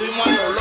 We want to